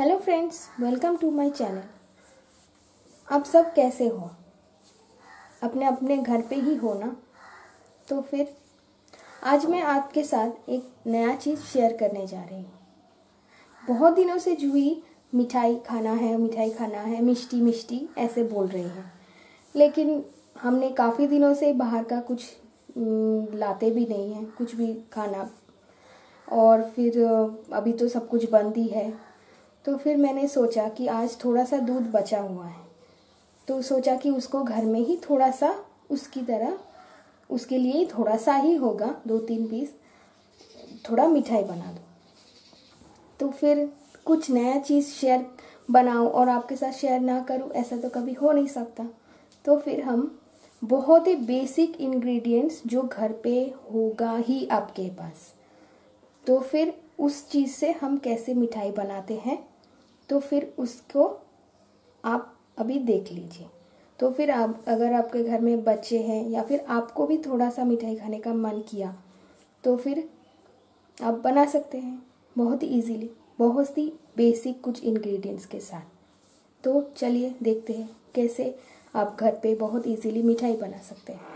Hello friends, welcome to my channel. आप सब कैसे हो? अपने अपने घर पे ही हो ना? तो फिर आज मैं आपके साथ एक नया चीज़ शेयर करने जा रही हूँ। बहुत दिनों से जूही मिठाई खाना है, मिठाई खाना है, मिष्टी मिष्टी, ऐसे बोल रही हैं। लेकिन हमने काफ़ी दिनों से बाहर का कुछ लाते भी नहीं हैं, कुछ भी खाना। और फिर, अभी तो सब कुछ बंद ही है। तो फिर मैंने सोचा कि आज थोड़ा सा दूध बचा हुआ है। तो सोचा कि उसको घर में ही थोड़ा सा उसकी तरह, उसके लिए थोड़ा सा ही होगा दो तीन पीस। थोड़ा मिठाई बना दो। तो फिर कुछ नया चीज़ शेयर बनाऊँ और आपके साथ शेयर ना करूँ, ऐसा तो कभी हो नहीं सकता। तो फिर हम बहुत ही बेसिक इंग्रेडिएंट्स जो घर पे होगा ही आपके पास। तो फिर उस चीज़ से हम कैसे मिठाई बनाते हैं तो फिर उसको आप अभी देख लीजिए। तो फिर आप, अगर आपके घर में बच्चे हैं या फिर आपको भी थोड़ा सा मिठाई खाने का मन किया तो फिर आप बना सकते हैं बहुत ही ईजीली बहुत ही बेसिक कुछ इंग्रेडिएंट्स के साथ। तो चलिए देखते हैं कैसे आप घर पे बहुत इजीली मिठाई बना सकते हैं।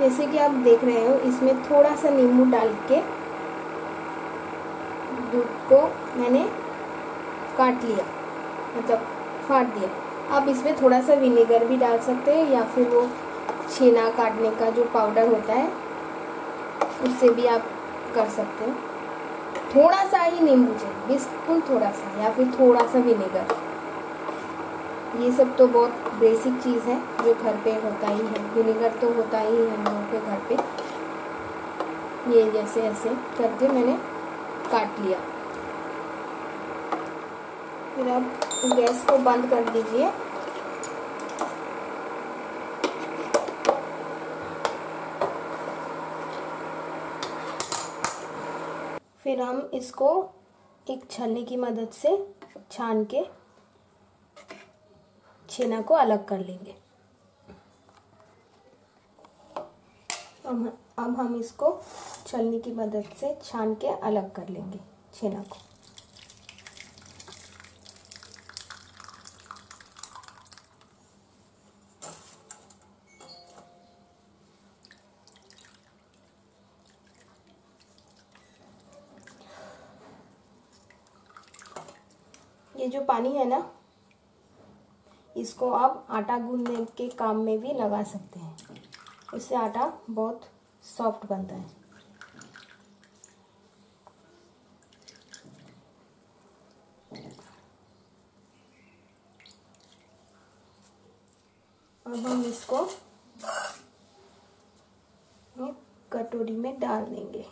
जैसे कि आप देख रहे हो, इसमें थोड़ा सा नींबू डाल के दूध को मैंने काट लिया मतलब फाट दिया। आप इसमें थोड़ा सा विनेगर भी डाल सकते हैं या फिर वो छेना काटने का जो पाउडर होता है, उससे भी आप कर सकते हैं। थोड़ा सा ही नींबू चाहिए, बिल्कुल थोड़ा सा या फिर थोड़ा सा विनेगर ये सब तो बहुत बेसिक चीज़ है, जो घर पे होता ही है। विनेगर तो होता ही है हम लोगों के घर पे। ये जैसे ऐसे करके मैंने काट लिया। फिर अब गैस को बंद कर दीजिए। फिर हम इसको एक छलनी की मदद से छान के छेना को अलग कर लेंगे। अब अब हम इसको छलनी की मदद से छान के अलग कर लेंगे छेना को। ये जो पानी है ना, इसको आप आटा गूंदने के काम में भी लगा सकते हैं। इससे आटा बहुत सॉफ्ट बनता है। अब हम इसको कटोरी में डाल देंगे।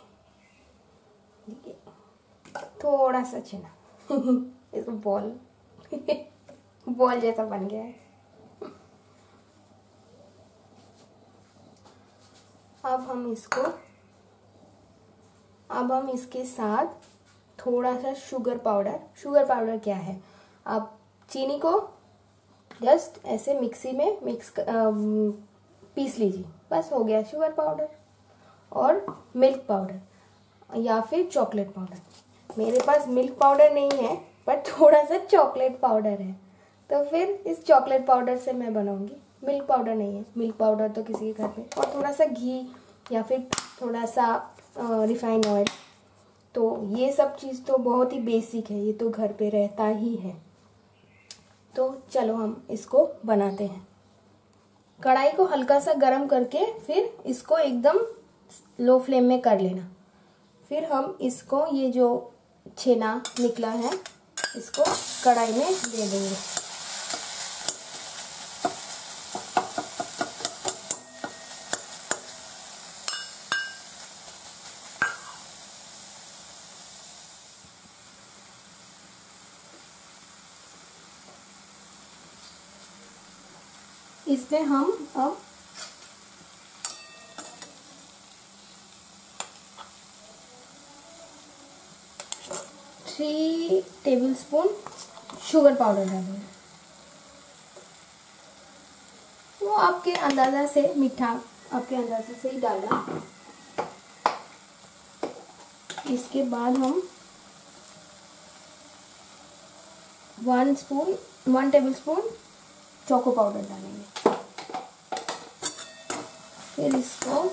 थोड़ा सा चना तो बॉल बॉल जैसा बन गया है. अब हम इसको, अब हम इसके साथ थोड़ा सा शुगर पाउडर शुगर पाउडर क्या है? आप चीनी को जस्ट ऐसे मिक्सी में मिक्स पीस लीजिए. बस हो गया शुगर पाउडर और मिल्क पाउडर या फिर चॉकलेट पाउडर मेरे पास मिल्क पाउडर नहीं है. पर थोड़ा सा चॉकलेट पाउडर है। तो फिर इस चॉकलेट पाउडर से मैं बनाऊँगी। मिल्क पाउडर नहीं है। मिल्क पाउडर तो किसी के घर पे और थोड़ा सा घी या फिर थोड़ा सा रिफाइंड ऑयल तो ये सब चीज़ तो बहुत ही बेसिक है। ये तो घर पे रहता ही है। तो चलो हम इसको बनाते हैं। कढ़ाई को हल्का सा गर्म करके फिर इसको एकदम लो फ्लेम में कर लेना। फिर हम इसको ये जो छेना निकला है इसको कढ़ाई में दे देंगे। इसमें हम अब टेबल स्पून शुगर पाउडर डालेंगे वो आपके अंदाज़ा से मीठा, आपके अंदाज़े से ही डालना। इसके बाद हम one spoon one tablespoon choco powder डालेंगे। फिर इसको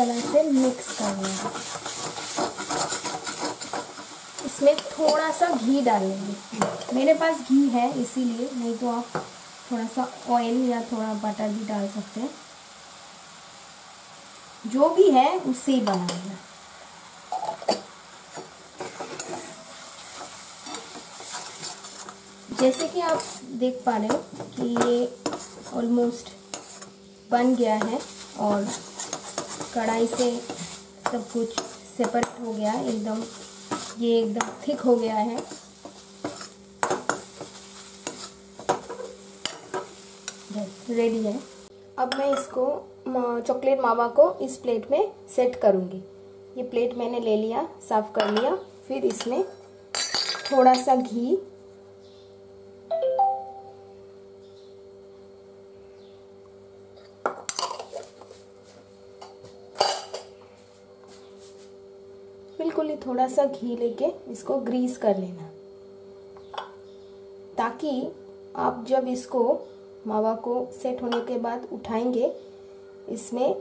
तरह से मिक्स कर लेंगे इसमें थोड़ा सा घी डालेंगे। मेरे पास घी है, इसीलिए नहीं तो आप थोड़ा सा ऑयल या थोड़ा बटर भी डाल सकते हैं। जो भी है उससे ही बनाएँगे जैसे कि आप देख पा रहे हो कि ये ऑलमोस्ट बन गया है और कढ़ाई से सब कुछ सेपरेट हो गया, एकदम, ये एकदम थिक हो गया है। रेडी है। अब मैं इसको चॉकलेट मावा को इस प्लेट में सेट करूँगी। ये प्लेट मैंने ले लिया, साफ़ कर लिया, फिर इसमें थोड़ा सा घी बिल्कुल ही थोड़ा सा घी लेके इसको ग्रीस कर लेना। ताकि आप जब इसको मावा को सेट होने के बाद उठाएँगे, इसमें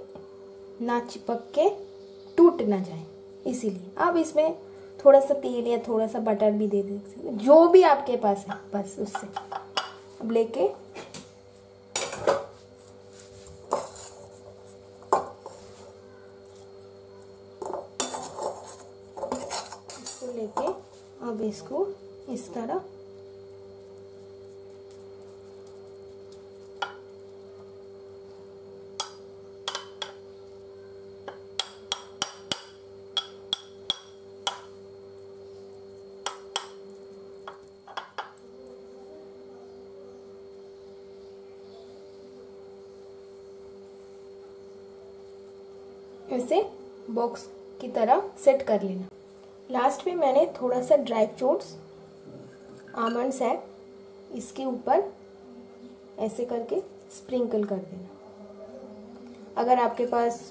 ना चिपक के टूट ना जाए। इसीलिए आप इसमें थोड़ा सा तेल या थोड़ा सा बटर भी दे दे जो भी आपके पास है, बस उससे। अब लेके अब इसको इस तरह। ऐसे बॉक्स की तरह सेट कर लेना। लास्ट में मैंने थोड़ा सा ड्राई फ्रूट्स आमंड्स है, इसके ऊपर ऐसे करके स्प्रिंकल कर देना। अगर आपके पास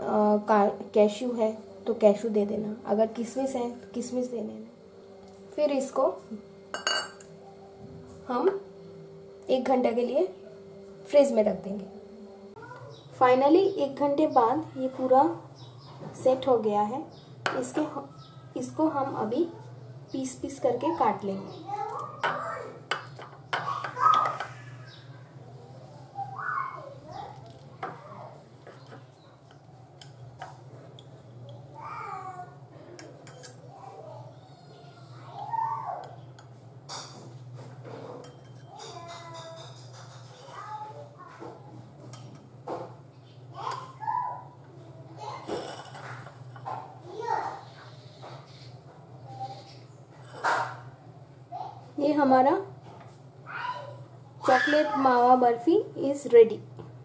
कैश्यू है तो कैश्यू दे देना। अगर किशमिश है तो किशमिश दे देना। फिर इसको हम एक घंटे के लिए फ्रिज में रख देंगे। फाइनली एक घंटे बाद ये पूरा सेट हो गया है। इसके इसको हम अभी पीस पीस करके काट लेंगे। हमारा चॉकलेट मावा बर्फ़ी इज़ रेडी